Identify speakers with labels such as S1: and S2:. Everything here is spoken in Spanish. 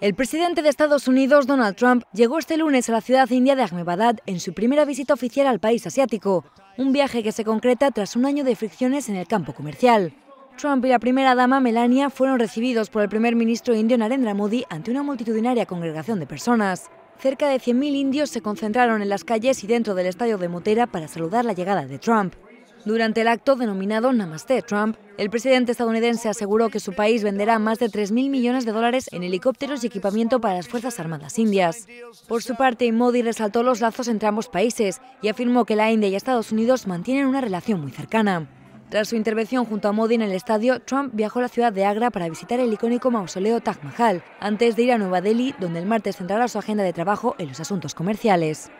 S1: El presidente de Estados Unidos, Donald Trump, llegó este lunes a la ciudad india de Ahmedabad en su primera visita oficial al país asiático, un viaje que se concreta tras un año de fricciones en el campo comercial. Trump y la primera dama Melania fueron recibidos por el primer ministro indio Narendra Modi ante una multitudinaria congregación de personas. Cerca de 100.000 indios se concentraron en las calles y dentro del estadio de Motera para saludar la llegada de Trump. Durante el acto denominado Namaste Trump, el presidente estadounidense aseguró que su país venderá más de 3.000 millones de dólares en helicópteros y equipamiento para las Fuerzas Armadas indias. Por su parte, Modi resaltó los lazos entre ambos países y afirmó que la India y Estados Unidos mantienen una relación muy cercana. Tras su intervención junto a Modi en el estadio, Trump viajó a la ciudad de Agra para visitar el icónico mausoleo Taj Mahal, antes de ir a Nueva Delhi, donde el martes centrará su agenda de trabajo en los asuntos comerciales.